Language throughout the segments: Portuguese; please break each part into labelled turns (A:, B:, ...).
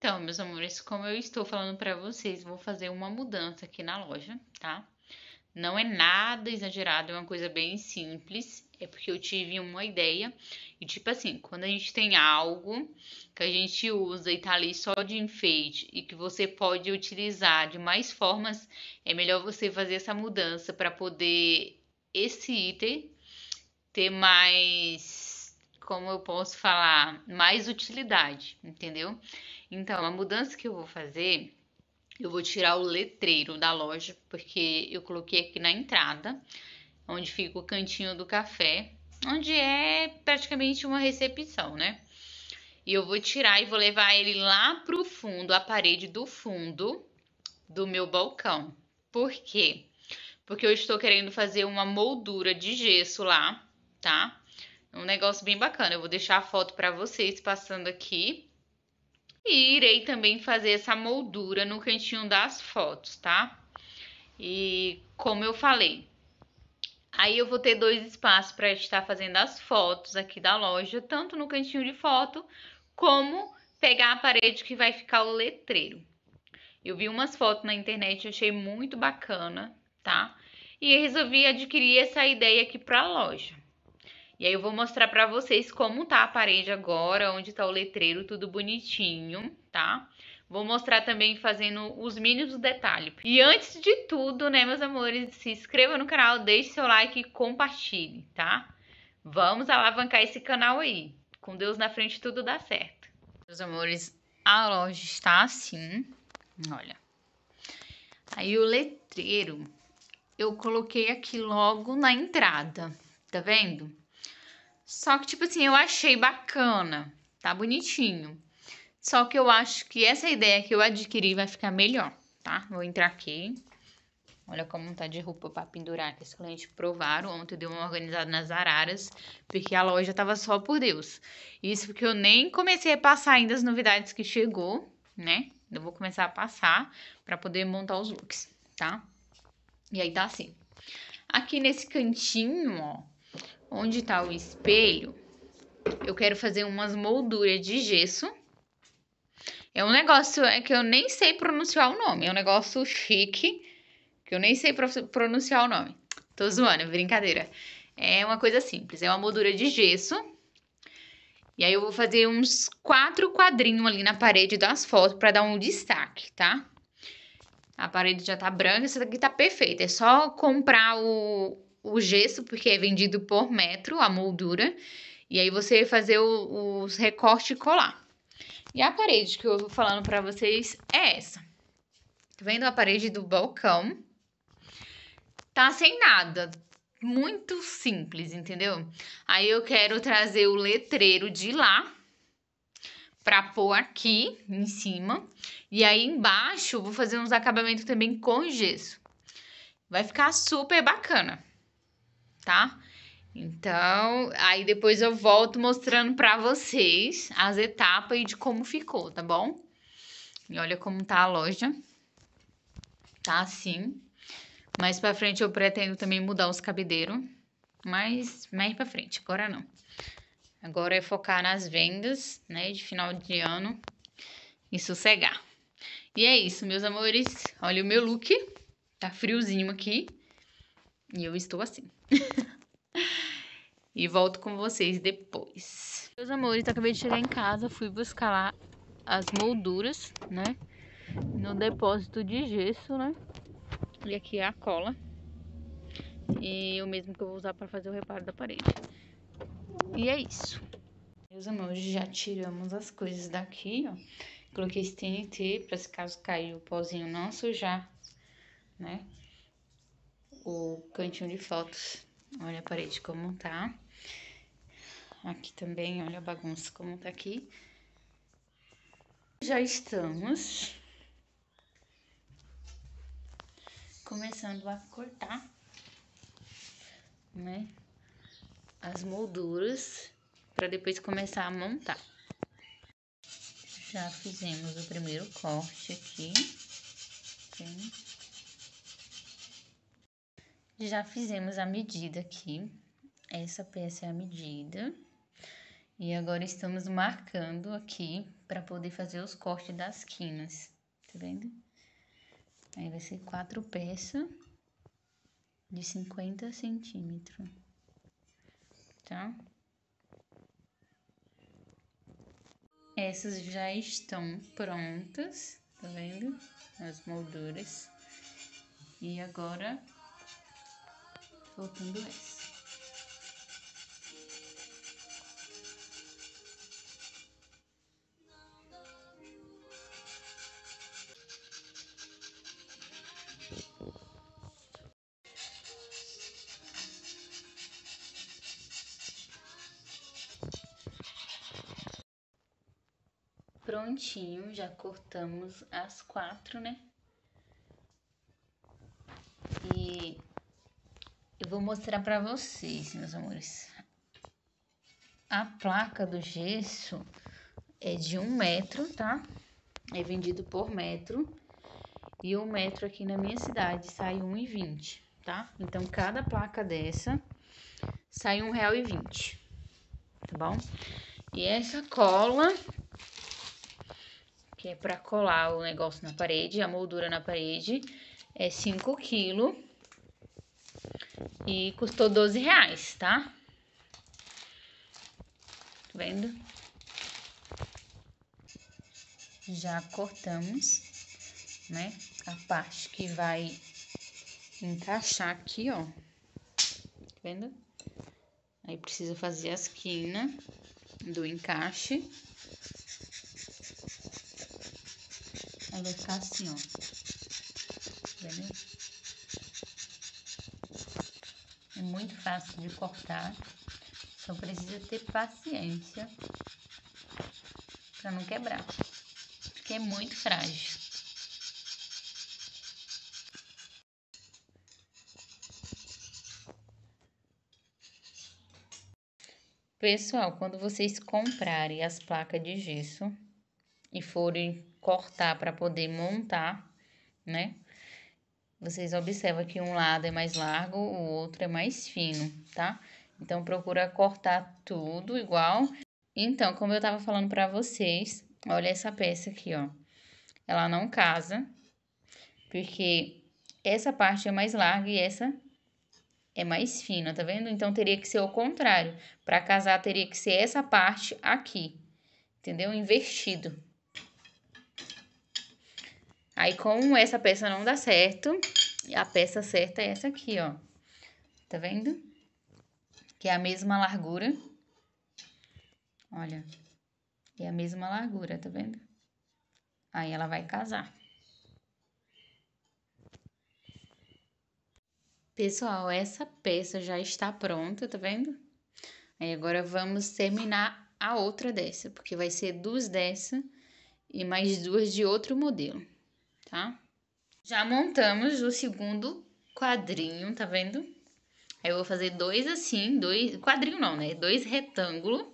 A: Então, meus amores, como eu estou falando para vocês, vou fazer uma mudança aqui na loja, tá? Não é nada exagerado, é uma coisa bem simples. É porque eu tive uma ideia. E tipo assim, quando a gente tem algo que a gente usa e tá ali só de enfeite e que você pode utilizar de mais formas, é melhor você fazer essa mudança para poder esse item ter mais, como eu posso falar, mais utilidade, entendeu? Então, a mudança que eu vou fazer, eu vou tirar o letreiro da loja, porque eu coloquei aqui na entrada, onde fica o cantinho do café, onde é praticamente uma recepção, né? E eu vou tirar e vou levar ele lá pro fundo, a parede do fundo do meu balcão. Por quê? Porque eu estou querendo fazer uma moldura de gesso lá, tá? Um negócio bem bacana. Eu vou deixar a foto para vocês passando aqui. E irei também fazer essa moldura no cantinho das fotos, tá? E como eu falei, aí eu vou ter dois espaços para estar fazendo as fotos aqui da loja, tanto no cantinho de foto, como pegar a parede que vai ficar o letreiro. Eu vi umas fotos na internet, achei muito bacana, tá? E resolvi adquirir essa ideia aqui para a loja. E aí eu vou mostrar para vocês como tá a parede agora, onde tá o letreiro, tudo bonitinho, tá? Vou mostrar também fazendo os mínimos detalhes. E antes de tudo, né, meus amores, se inscreva no canal, deixe seu like e compartilhe, tá? Vamos alavancar esse canal aí. Com Deus na frente tudo dá certo. Meus amores, a loja está assim, olha. Aí o letreiro eu coloquei aqui logo na entrada, tá vendo? Só que, tipo assim, eu achei bacana, tá bonitinho. Só que eu acho que essa ideia que eu adquiri vai ficar melhor, tá? Vou entrar aqui. Olha como tá de roupa para pendurar, que os clientes provaram. Ontem deu uma organizada nas araras, porque a loja tava só por Deus. Isso porque eu nem comecei a passar ainda as novidades que chegou, né? Eu vou começar a passar para poder montar os looks, tá? E aí tá assim. Aqui nesse cantinho, ó, onde está o espelho, eu quero fazer umas molduras de gesso. É um negócio é que eu nem sei pronunciar o nome. É um negócio chique, que eu nem sei pronunciar o nome. Tô zoando, brincadeira. É uma coisa simples. É uma moldura de gesso. E aí eu vou fazer uns quatro quadrinhos ali na parede das fotos para dar um destaque, tá? A parede já tá branca, essa daqui tá perfeita. É só comprar o, o gesso, porque é vendido por metro, a moldura. E aí você fazer os recortes e colar. E a parede que eu vou falando para vocês é essa. Tá vendo a parede do balcão? Tá sem nada. Muito simples, entendeu? Aí eu quero trazer o letreiro de lá para pôr aqui em cima. E aí embaixo vou fazer uns acabamentos também com gesso. Vai ficar super bacana tá? Então, aí depois eu volto mostrando pra vocês as etapas e de como ficou, tá bom? E olha como tá a loja. Tá assim. Mais pra frente eu pretendo também mudar os cabideiros. Mas mais pra frente, agora não. Agora é focar nas vendas, né, de final de ano e sossegar. E é isso, meus amores. Olha o meu look. Tá friozinho aqui. E eu estou assim. E volto com vocês depois. Meus amores, acabei de chegar em casa, fui buscar lá as molduras, né? No depósito de gesso, né? E aqui é a cola. E o mesmo que eu vou usar para fazer o reparo da parede. E é isso. Meus amores, já tiramos as coisas daqui, ó. Coloquei esse TNT para se caso cair o pozinho não sujar, né? O cantinho de fotos. Olha a parede como tá. Aqui também, olha a bagunça como tá aqui. Já estamos começando a cortar, né, as molduras para depois começar a montar. Já fizemos o primeiro corte aqui. Já fizemos a medida aqui. Essa peça é a medida. E agora estamos marcando aqui para poder fazer os cortes das quinas, tá vendo? Aí vai ser quatro peças de 50 centímetros, tá? Essas já estão prontas, tá vendo? As molduras. E agora, faltando essa. Prontinho, já cortamos as quatro, né? E eu vou mostrar pra vocês, meus amores. A placa do gesso é de um metro, tá? É vendido por metro. E um metro aqui na minha cidade sai R$1,20, tá? Então, cada placa dessa sai R$1,20, tá bom? E essa cola que é para colar o negócio na parede, a moldura na parede, é 5 quilos e custou 12 reais, tá? Tá vendo? Já cortamos, né? A parte que vai encaixar aqui, ó. Tá vendo? Aí precisa fazer a esquina do encaixe. Aí vai ficar assim, ó. Tá vendo? É muito fácil de cortar. Só precisa ter paciência para não quebrar. Porque é muito frágil. Pessoal, quando vocês comprarem as placas de gesso e forem cortar para poder montar, né? Vocês observam que um lado é mais largo, o outro é mais fino, tá? Então, procura cortar tudo igual. Então, como eu tava falando para vocês, olha essa peça aqui, ó. Ela não casa, porque essa parte é mais larga e essa é mais fina, tá vendo? Então, teria que ser o contrário. Para casar, teria que ser essa parte aqui, entendeu? Invertido. Aí, como essa peça não dá certo, a peça certa é essa aqui, ó. Tá vendo? Que é a mesma largura. Olha. É a mesma largura, tá vendo? Aí, ela vai casar. Pessoal, essa peça já está pronta, tá vendo? Aí, agora vamos terminar a outra dessa, porque vai ser duas dessa e mais duas de outro modelo tá? Já montamos o segundo quadrinho, tá vendo? Aí eu vou fazer dois assim, dois... Quadrinho não, né? Dois retângulos.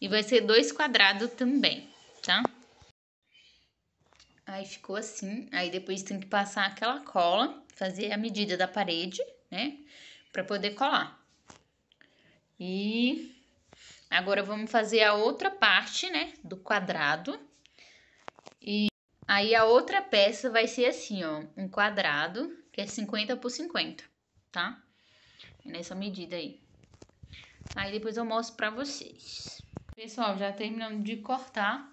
A: E vai ser dois quadrados também, tá? Aí ficou assim. Aí depois tem que passar aquela cola, fazer a medida da parede, né? Pra poder colar. E agora vamos fazer a outra parte, né? Do quadrado. Aí a outra peça vai ser assim, ó, um quadrado, que é 50 por 50, tá? Nessa medida aí. Aí depois eu mostro pra vocês. Pessoal, já terminando de cortar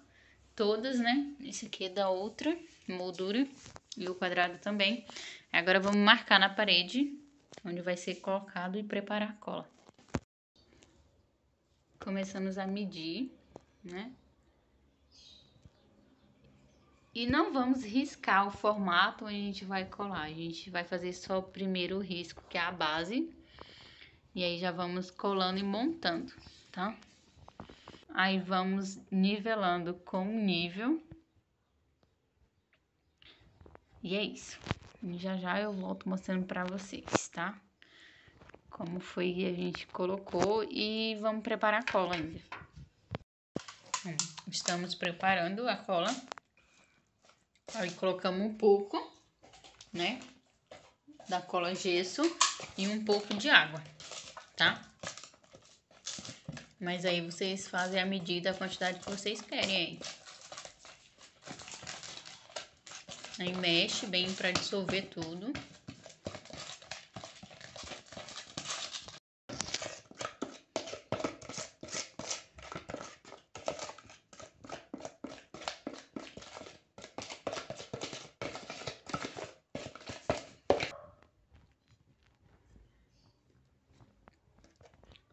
A: todas, né? Esse aqui é da outra moldura e o quadrado também. Agora vamos marcar na parede, onde vai ser colocado e preparar a cola. Começamos a medir, né? E não vamos riscar o formato onde a gente vai colar. A gente vai fazer só o primeiro risco, que é a base. E aí já vamos colando e montando, tá? Aí vamos nivelando com o nível. E é isso. Já já eu volto mostrando pra vocês, tá? Como foi que a gente colocou e vamos preparar a cola ainda. Hum, estamos preparando a cola. Aí colocamos um pouco, né? Da cola gesso e um pouco de água, tá? Mas aí vocês fazem a medida, a quantidade que vocês querem aí. Aí mexe bem para dissolver tudo.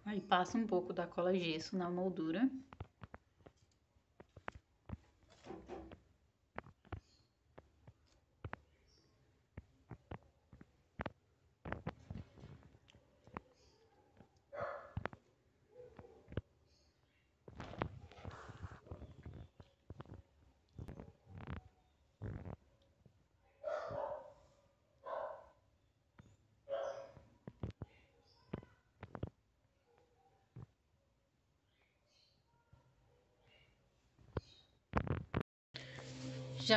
A: Aí passa um pouco da cola gesso na moldura.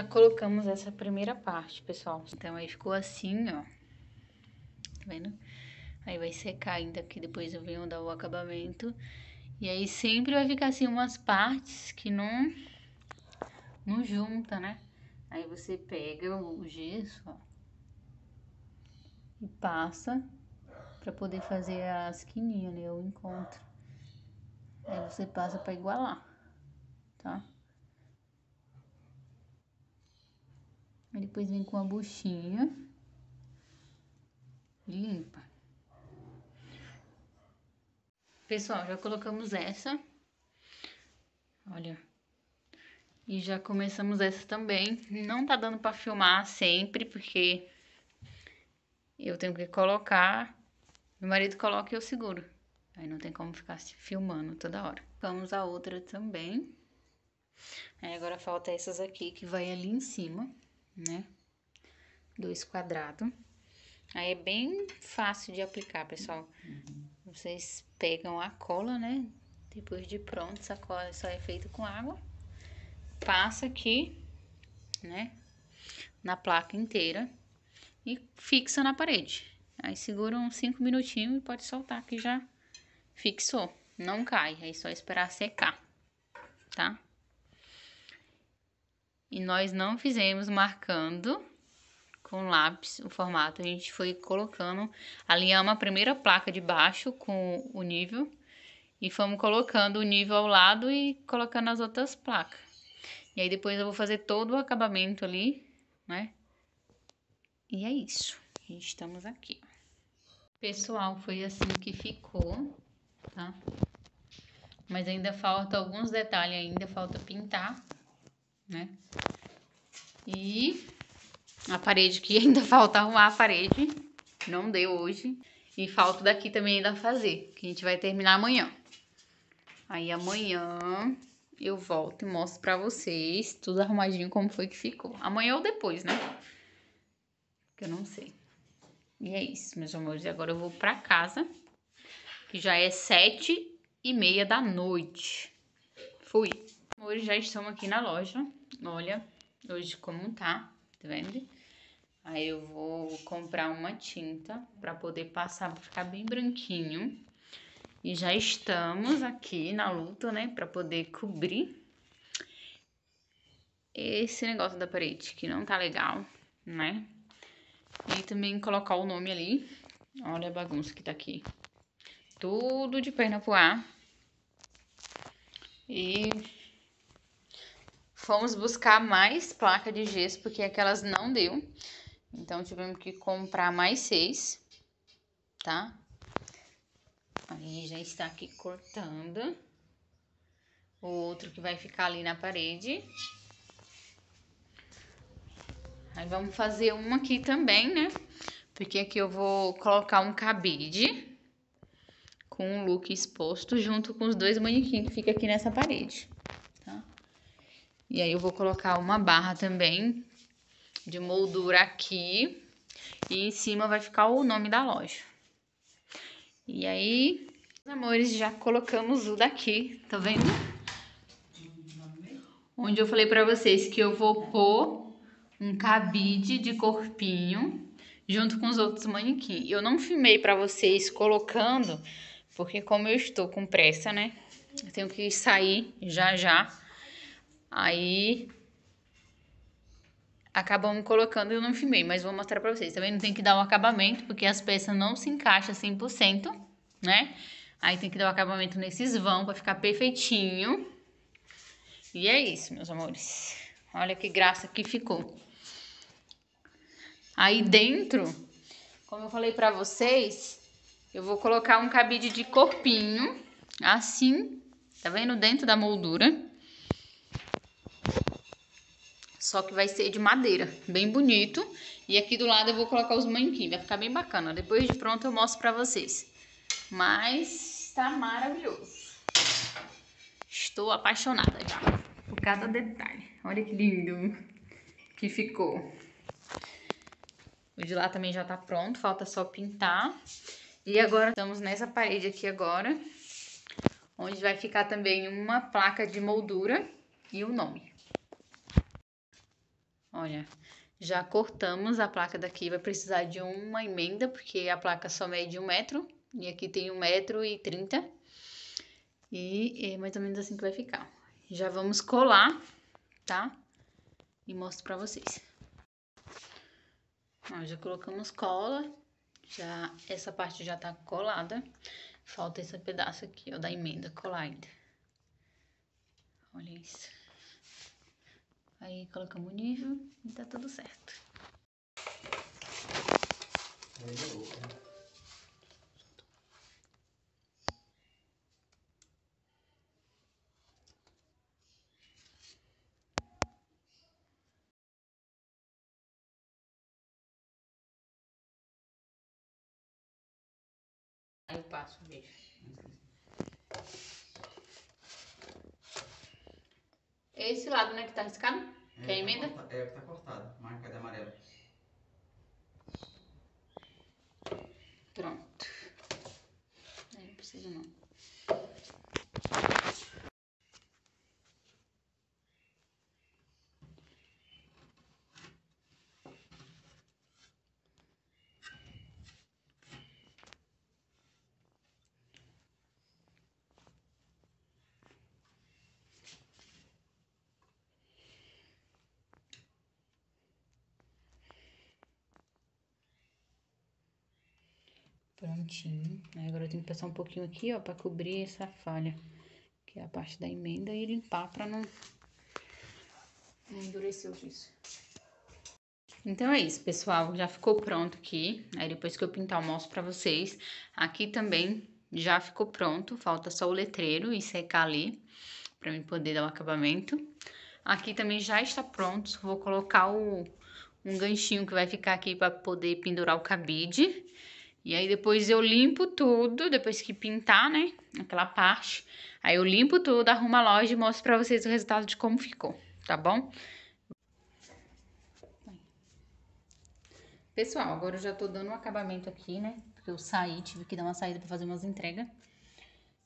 A: Já colocamos essa primeira parte, pessoal. Então, aí ficou assim, ó. Tá vendo? Aí vai secar ainda, que depois eu venho dar o acabamento. E aí sempre vai ficar assim umas partes que não, não junta, né? Aí você pega o gesso, ó. E passa pra poder fazer a esquininha, né? O encontro. Aí você passa pra igualar, tá? Aí depois vem com a buchinha. Limpa. Pessoal, já colocamos essa. Olha. E já começamos essa também. Não tá dando pra filmar sempre, porque eu tenho que colocar. Meu marido coloca e eu seguro. Aí não tem como ficar se filmando toda hora. Vamos a outra também. Aí agora falta essas aqui que vai ali em cima né? Dois quadrados. Aí é bem fácil de aplicar, pessoal. Uhum. Vocês pegam a cola, né? Depois de pronto, essa cola só é feita com água. Passa aqui, né? Na placa inteira. E fixa na parede. Aí segura uns 5 minutinhos e pode soltar que já fixou. Não cai, aí é só esperar secar, tá? E nós não fizemos marcando com lápis o formato. A gente foi colocando, alinhamos a primeira placa de baixo com o nível e fomos colocando o nível ao lado e colocando as outras placas. E aí depois eu vou fazer todo o acabamento ali, né? E é isso. E estamos aqui. Pessoal, foi assim que ficou, tá? Mas ainda falta alguns detalhes, ainda falta pintar né? E a parede que ainda falta arrumar a parede, não deu hoje. E falta daqui também ainda fazer, que a gente vai terminar amanhã. Aí amanhã eu volto e mostro pra vocês tudo arrumadinho como foi que ficou. Amanhã ou depois, né? Que eu não sei. E é isso, meus amores. E agora eu vou pra casa, que já é sete e meia da noite. Fui. Hoje já estamos aqui na loja. Olha, hoje como tá, tá vendo? Aí eu vou comprar uma tinta para poder passar, para ficar bem branquinho. E já estamos aqui na luta, né, para poder cobrir esse negócio da parede, que não tá legal, né? E também colocar o nome ali. Olha a bagunça que tá aqui. Tudo de perna pro ar. E Fomos buscar mais placa de gesso, porque aquelas não deu. Então, tivemos que comprar mais seis, tá? Aí, já está aqui cortando. O outro que vai ficar ali na parede. Aí, vamos fazer uma aqui também, né? Porque aqui eu vou colocar um cabide com um look exposto junto com os dois manequins que fica aqui nessa parede. E aí eu vou colocar uma barra também de moldura aqui. E em cima vai ficar o nome da loja. E aí, amores, já colocamos o daqui, tá vendo? Onde eu falei pra vocês que eu vou pôr um cabide de corpinho junto com os outros manequins. Eu não filmei pra vocês colocando, porque como eu estou com pressa, né? Eu tenho que sair já já. Aí acabamos colocando e eu não filmei, mas vou mostrar pra vocês. Também não tem que dar o um acabamento, porque as peças não se encaixam 100%, né? Aí tem que dar o um acabamento nesses vão pra ficar perfeitinho. E é isso, meus amores. Olha que graça que ficou. Aí dentro, como eu falei pra vocês, eu vou colocar um cabide de corpinho, assim, tá vendo? Dentro da moldura. Só que vai ser de madeira, bem bonito. E aqui do lado eu vou colocar os manquinhos, vai ficar bem bacana. Depois de pronto eu mostro pra vocês. Mas tá maravilhoso. Estou apaixonada já por cada detalhe. Olha que lindo que ficou. O de lá também já tá pronto, falta só pintar. E agora estamos nessa parede aqui agora, onde vai ficar também uma placa de moldura e o nome. Olha, já cortamos a placa daqui, vai precisar de uma emenda, porque a placa só mede um metro, e aqui tem um metro e trinta. E é mais ou menos assim que vai ficar. Já vamos colar, tá? E mostro pra vocês. Ó, já colocamos cola, já essa parte já tá colada. Falta esse pedaço aqui, ó, da emenda colar ainda. Olha isso. Aí colocamos o nível e tá tudo certo. Aí eu passo o beijo. É esse lado, né, que tá riscado? É, Quer emenda?
B: Tá corta, é, tá cortado. Marca de amarelo.
A: Pronto. Aí não precisa não. Prontinho. Aí agora eu tenho que passar um pouquinho aqui, ó, pra cobrir essa falha, que é a parte da emenda, e limpar pra não, não endurecer o giz. Então é isso, pessoal. Já ficou pronto aqui. Aí depois que eu pintar, eu mostro pra vocês. Aqui também já ficou pronto. Falta só o letreiro e secar ali, pra mim poder dar o acabamento. Aqui também já está pronto. Vou colocar o, um ganchinho que vai ficar aqui pra poder pendurar o cabide. E aí depois eu limpo tudo, depois que pintar, né, aquela parte. Aí eu limpo tudo, arrumo a loja e mostro pra vocês o resultado de como ficou, tá bom? Pessoal, agora eu já tô dando um acabamento aqui, né, porque eu saí, tive que dar uma saída pra fazer umas entregas.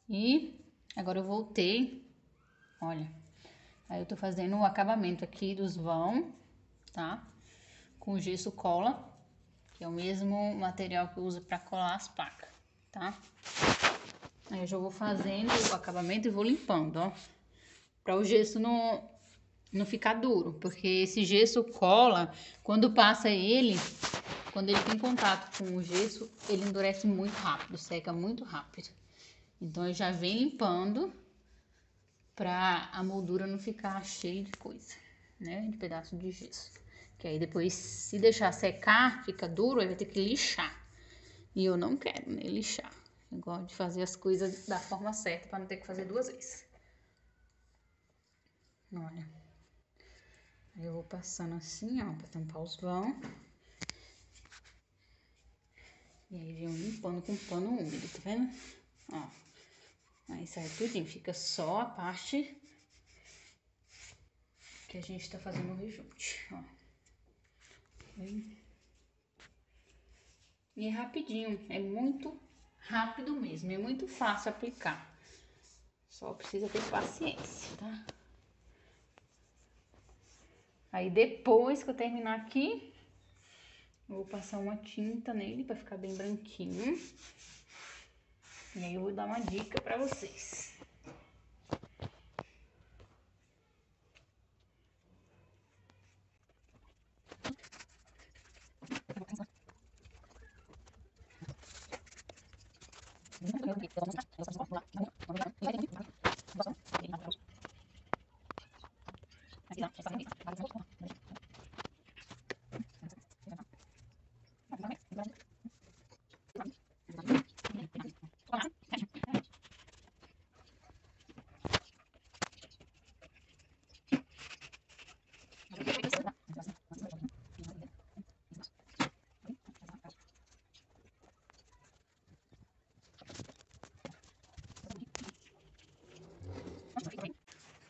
A: E agora eu voltei, olha, aí eu tô fazendo o acabamento aqui dos vão, tá? Com gesso cola que é o mesmo material que eu uso para colar as placas, tá? Aí eu já vou fazendo o acabamento e vou limpando, ó. Para o gesso não, não ficar duro, porque esse gesso cola, quando passa ele, quando ele tem contato com o gesso, ele endurece muito rápido, seca muito rápido. Então eu já venho limpando para a moldura não ficar cheia de coisa, né? De pedaço de gesso. Que aí depois, se deixar secar, fica duro, aí vai ter que lixar. E eu não quero, né, lixar. Eu gosto de fazer as coisas da forma certa, para não ter que fazer duas vezes. Olha. Aí eu vou passando assim, ó, pra tampar os vão. E aí venho limpando com pano úmido, tá vendo? Ó. Aí sai tudinho, fica só a parte que a gente tá fazendo o rejunte, ó. E é rapidinho, é muito rápido mesmo, é muito fácil aplicar. Só precisa ter paciência, tá? Aí depois que eu terminar aqui, eu vou passar uma tinta nele para ficar bem branquinho. E aí eu vou dar uma dica para vocês. Kita temukan.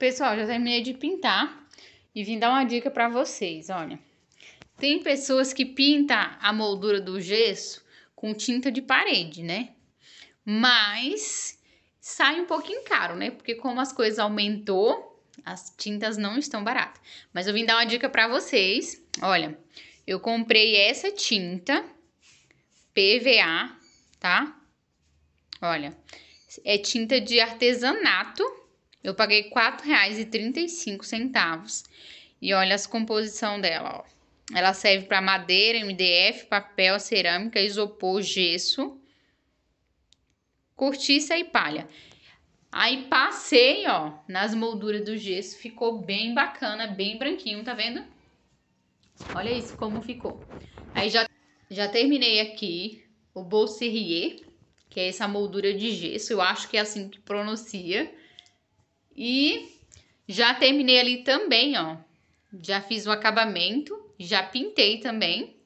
A: Pessoal, já terminei de pintar e vim dar uma dica para vocês, olha. Tem pessoas que pintam a moldura do gesso com tinta de parede, né? Mas sai um pouquinho caro, né? Porque como as coisas aumentou, as tintas não estão baratas. Mas eu vim dar uma dica para vocês. Olha, eu comprei essa tinta PVA, tá? Olha, é tinta de artesanato eu paguei R$ 4,35. E olha as composição dela, ó. Ela serve para madeira, MDF, papel, cerâmica, isopor, gesso, cortiça e palha. Aí passei, ó, nas molduras do gesso, ficou bem bacana, bem branquinho, tá vendo? Olha isso como ficou. Aí já, já terminei aqui o Bolserrier, que é essa moldura de gesso, eu acho que é assim que pronuncia. E já terminei ali também, ó. Já fiz o acabamento, já pintei também.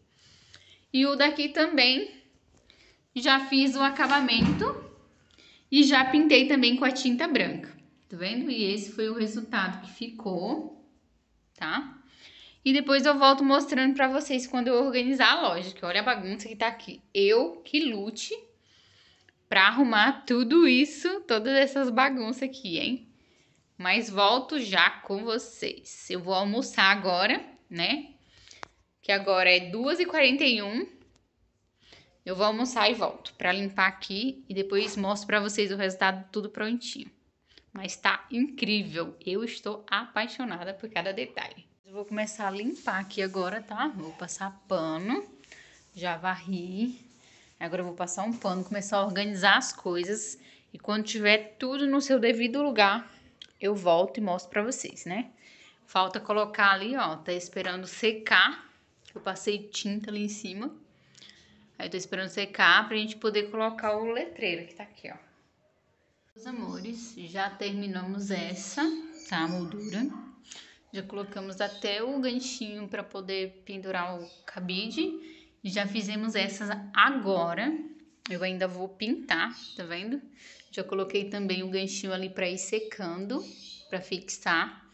A: E o daqui também já fiz o acabamento e já pintei também com a tinta branca. Tá vendo? E esse foi o resultado que ficou, tá? E depois eu volto mostrando pra vocês quando eu organizar a loja, que olha a bagunça que tá aqui. Eu que lute pra arrumar tudo isso, todas essas bagunças aqui, hein? Mas volto já com vocês. Eu vou almoçar agora, né? Que agora é 2h41. Eu vou almoçar e volto para limpar aqui e depois mostro para vocês o resultado tudo prontinho. Mas tá incrível. Eu estou apaixonada por cada detalhe. Eu vou começar a limpar aqui agora, tá? Vou passar pano. Já varri. Agora eu vou passar um pano, começar a organizar as coisas. E quando tiver tudo no seu devido lugar, eu volto e mostro pra vocês, né? Falta colocar ali, ó, tá esperando secar. Eu passei tinta ali em cima. Aí tô esperando secar pra gente poder colocar o letreiro que tá aqui, ó. Meus amores, já terminamos essa, tá? A moldura. Já colocamos até o ganchinho pra poder pendurar o cabide. Já fizemos essas agora. Eu ainda vou pintar, tá vendo? Já coloquei também o ganchinho ali para ir secando, para fixar.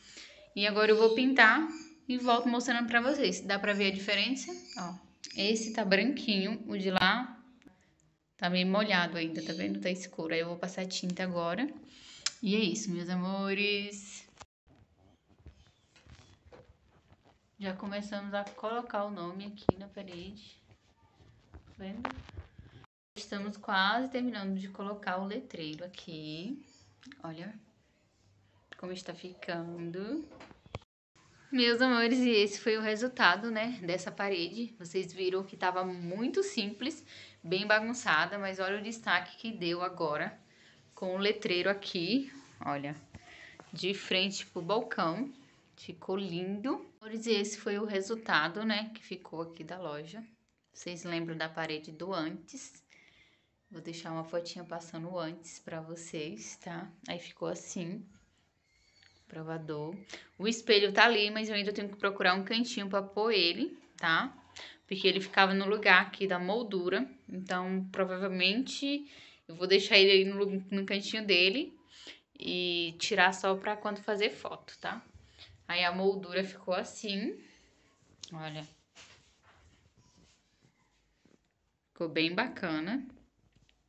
A: E agora eu vou pintar e volto mostrando para vocês. Dá para ver a diferença? Ó, esse tá branquinho, o de lá tá meio molhado ainda, tá vendo? Tá escuro. Aí eu vou passar tinta agora. E é isso, meus amores. Já começamos a colocar o nome aqui na parede. Tá vendo? Estamos quase terminando de colocar o letreiro aqui. Olha como está ficando. Meus amores, e esse foi o resultado, né, dessa parede. Vocês viram que estava muito simples, bem bagunçada, mas olha o destaque que deu agora com o letreiro aqui, olha, de frente pro balcão. Ficou lindo. E esse foi o resultado, né, que ficou aqui da loja. Vocês lembram da parede do antes? Vou deixar uma fotinha passando antes pra vocês, tá? Aí ficou assim, provador. O espelho tá ali, mas eu ainda tenho que procurar um cantinho pra pôr ele, tá? Porque ele ficava no lugar aqui da moldura, então provavelmente eu vou deixar ele aí no, no cantinho dele e tirar só pra quando fazer foto, tá? Aí a moldura ficou assim, olha. Ficou bem bacana.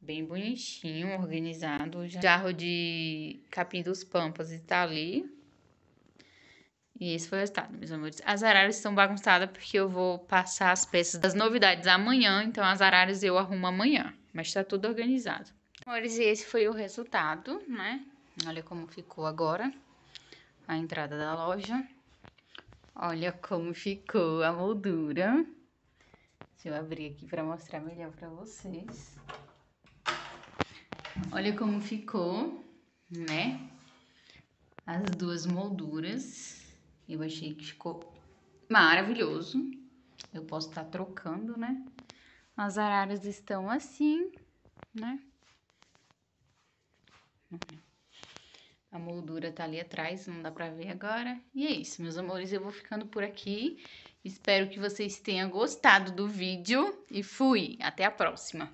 A: Bem bonitinho, organizado. O jarro de capim dos pampas está ali. E esse foi o resultado, meus amores. As araras estão bagunçadas porque eu vou passar as peças das novidades amanhã. Então, as araras eu arrumo amanhã. Mas tá tudo organizado. Amores, esse foi o resultado, né? Olha como ficou agora a entrada da loja. Olha como ficou a moldura. Deixa eu abrir aqui para mostrar melhor para vocês. Olha como ficou, né? As duas molduras. Eu achei que ficou maravilhoso. Eu posso estar tá trocando, né? As araras estão assim, né? A moldura tá ali atrás, não dá pra ver agora. E é isso, meus amores, eu vou ficando por aqui. Espero que vocês tenham gostado do vídeo e fui! Até a próxima!